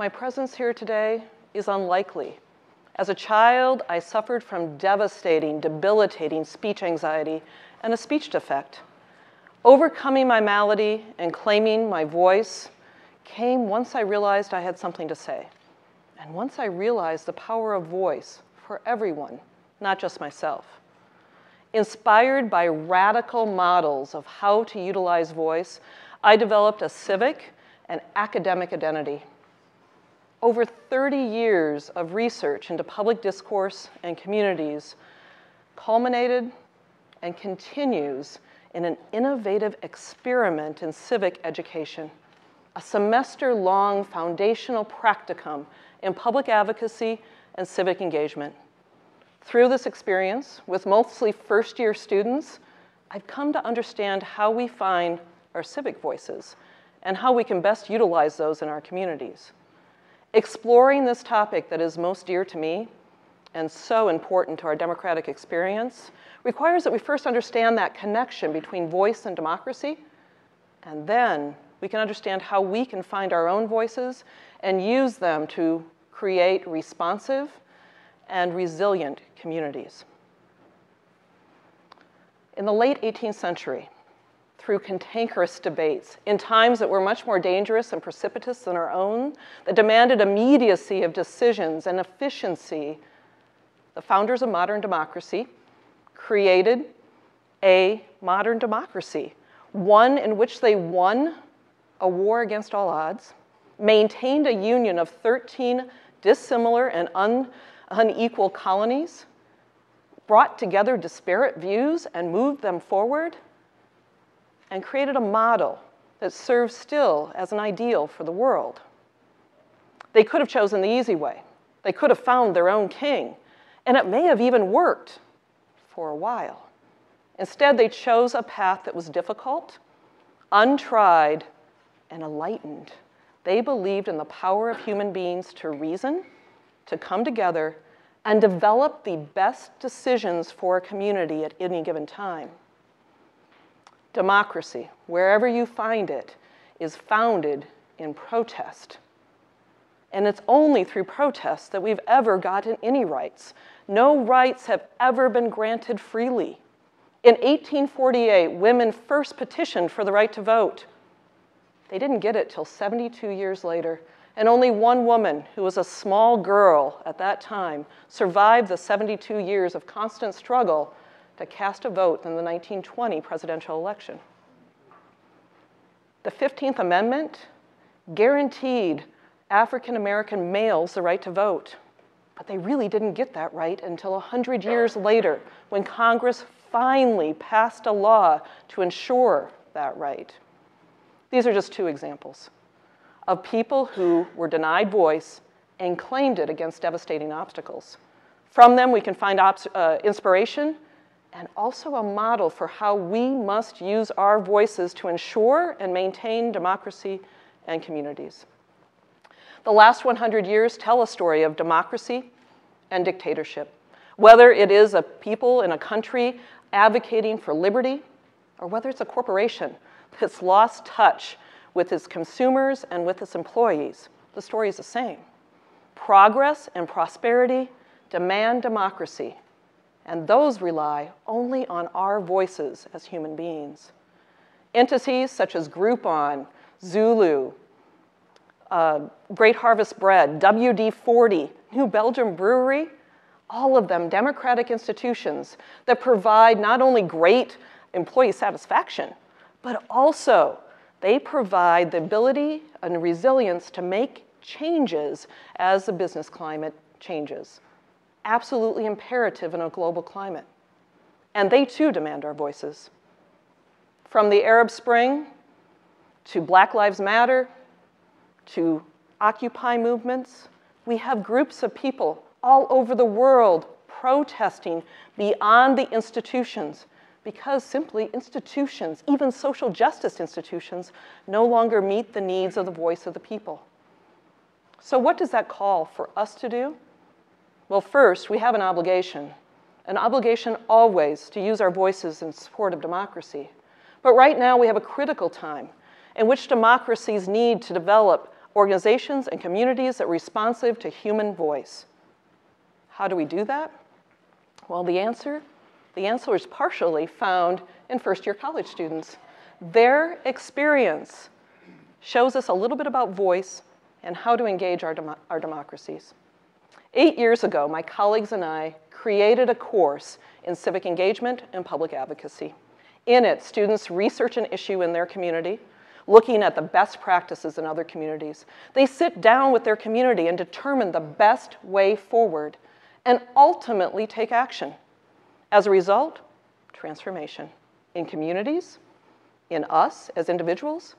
my presence here today is unlikely. As a child, I suffered from devastating, debilitating speech anxiety and a speech defect. Overcoming my malady and claiming my voice came once I realized I had something to say. And once I realized the power of voice for everyone, not just myself. Inspired by radical models of how to utilize voice, I developed a civic and academic identity. Over 30 years of research into public discourse and communities culminated and continues in an innovative experiment in civic education, a semester-long foundational practicum in public advocacy and civic engagement. Through this experience, with mostly first-year students, I've come to understand how we find our civic voices and how we can best utilize those in our communities. Exploring this topic that is most dear to me and so important to our democratic experience requires that we first understand that connection between voice and democracy, and then we can understand how we can find our own voices and use them to create responsive and resilient communities. In the late 18th century, through cantankerous debates in times that were much more dangerous and precipitous than our own, that demanded immediacy of decisions and efficiency, the founders of modern democracy created a modern democracy, one in which they won a war against all odds, maintained a union of 13 dissimilar and un unequal colonies, brought together disparate views and moved them forward, and created a model that serves still as an ideal for the world. They could have chosen the easy way. They could have found their own king, and it may have even worked for a while. Instead, they chose a path that was difficult, untried, and enlightened. They believed in the power of human beings to reason, to come together, and develop the best decisions for a community at any given time. Democracy, wherever you find it, is founded in protest. And it's only through protest that we've ever gotten any rights. No rights have ever been granted freely. In 1848, women first petitioned for the right to vote. They didn't get it till 72 years later, and only one woman, who was a small girl at that time, survived the 72 years of constant struggle to cast a vote in the 1920 presidential election. The 15th Amendment guaranteed African American males the right to vote, but they really didn't get that right until 100 years later when Congress finally passed a law to ensure that right. These are just two examples of people who were denied voice and claimed it against devastating obstacles. From them, we can find uh, inspiration and also a model for how we must use our voices to ensure and maintain democracy and communities. The last 100 years tell a story of democracy and dictatorship, whether it is a people in a country advocating for liberty or whether it's a corporation that's lost touch with its consumers and with its employees. The story is the same. Progress and prosperity demand democracy and those rely only on our voices as human beings. Entities such as Groupon, Zulu, uh, Great Harvest Bread, WD-40, New Belgium Brewery, all of them democratic institutions that provide not only great employee satisfaction, but also they provide the ability and resilience to make changes as the business climate changes absolutely imperative in a global climate. And they too demand our voices. From the Arab Spring to Black Lives Matter to Occupy movements, we have groups of people all over the world protesting beyond the institutions because simply institutions, even social justice institutions, no longer meet the needs of the voice of the people. So, what does that call for us to do? Well, first, we have an obligation, an obligation always to use our voices in support of democracy. But right now, we have a critical time in which democracies need to develop organizations and communities that are responsive to human voice. How do we do that? Well, the answer, the answer is partially found in first-year college students. Their experience shows us a little bit about voice and how to engage our, dem our democracies. Eight years ago, my colleagues and I created a course in civic engagement and public advocacy. In it, students research an issue in their community, looking at the best practices in other communities. They sit down with their community and determine the best way forward and ultimately take action. As a result, transformation in communities, in us as individuals,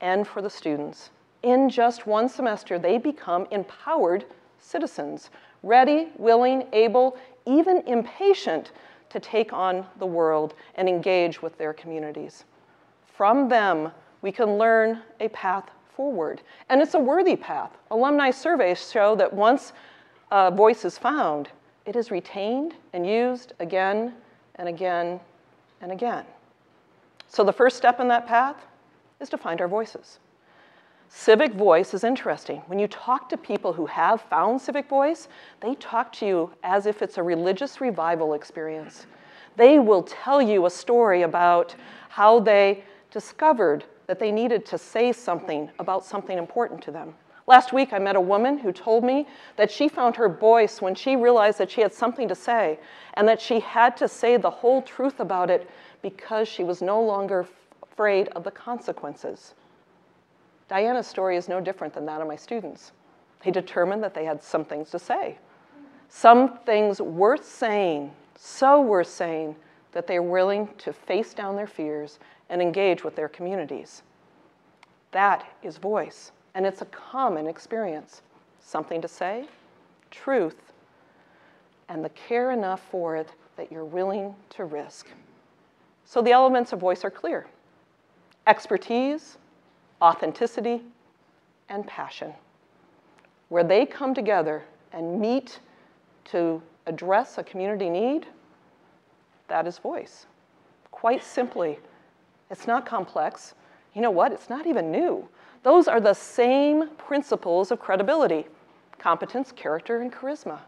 and for the students. In just one semester, they become empowered citizens, ready, willing, able, even impatient to take on the world and engage with their communities. From them, we can learn a path forward. And it's a worthy path. Alumni surveys show that once a voice is found, it is retained and used again and again and again. So the first step in that path is to find our voices. Civic voice is interesting. When you talk to people who have found civic voice, they talk to you as if it's a religious revival experience. They will tell you a story about how they discovered that they needed to say something about something important to them. Last week, I met a woman who told me that she found her voice when she realized that she had something to say and that she had to say the whole truth about it because she was no longer afraid of the consequences. Diana's story is no different than that of my students. They determined that they had some things to say, some things worth saying, so worth saying that they're willing to face down their fears and engage with their communities. That is voice, and it's a common experience. Something to say, truth, and the care enough for it that you're willing to risk. So the elements of voice are clear expertise, authenticity, and passion. Where they come together and meet to address a community need, that is voice. Quite simply, it's not complex. You know what? It's not even new. Those are the same principles of credibility competence, character, and charisma.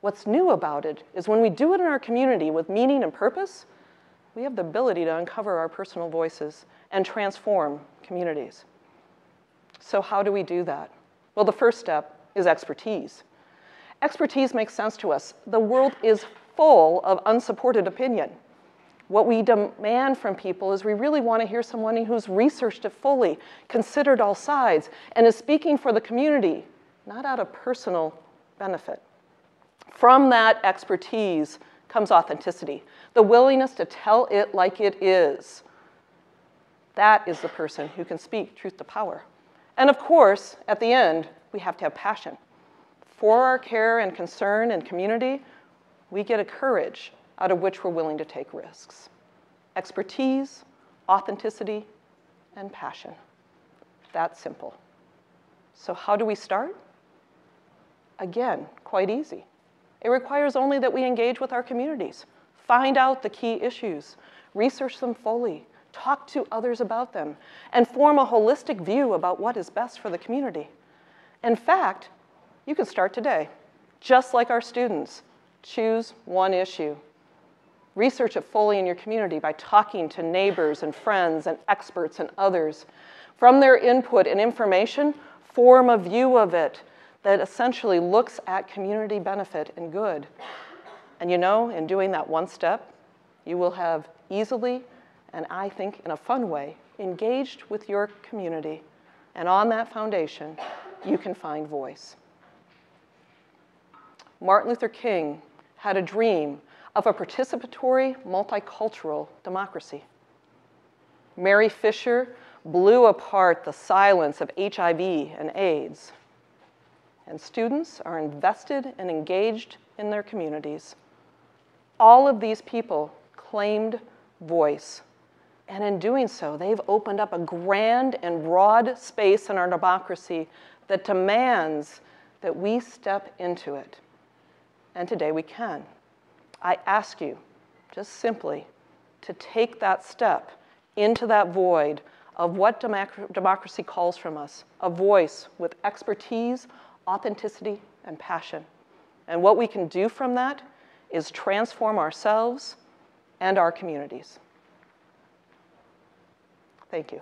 What's new about it is when we do it in our community with meaning and purpose, we have the ability to uncover our personal voices and transform communities. So, how do we do that? Well, the first step is expertise. Expertise makes sense to us. The world is full of unsupported opinion. What we demand from people is we really want to hear someone who's researched it fully, considered all sides, and is speaking for the community, not out of personal benefit. From that expertise comes authenticity, the willingness to tell it like it is, that is the person who can speak truth to power. And of course, at the end, we have to have passion. For our care and concern and community, we get a courage out of which we're willing to take risks. Expertise, authenticity, and passion. That simple. So how do we start? Again, quite easy. It requires only that we engage with our communities, find out the key issues, research them fully, talk to others about them, and form a holistic view about what is best for the community. In fact, you can start today, just like our students. Choose one issue. Research it fully in your community by talking to neighbors and friends and experts and others. From their input and information, form a view of it that essentially looks at community benefit and good. And you know, in doing that one step, you will have easily and I think in a fun way, engaged with your community. And on that foundation, you can find voice. Martin Luther King had a dream of a participatory, multicultural democracy. Mary Fisher blew apart the silence of HIV and AIDS. And students are invested and engaged in their communities. All of these people claimed voice and in doing so, they've opened up a grand and broad space in our democracy that demands that we step into it. And today we can. I ask you, just simply, to take that step into that void of what democracy calls from us a voice with expertise, authenticity, and passion. And what we can do from that is transform ourselves and our communities. Thank you.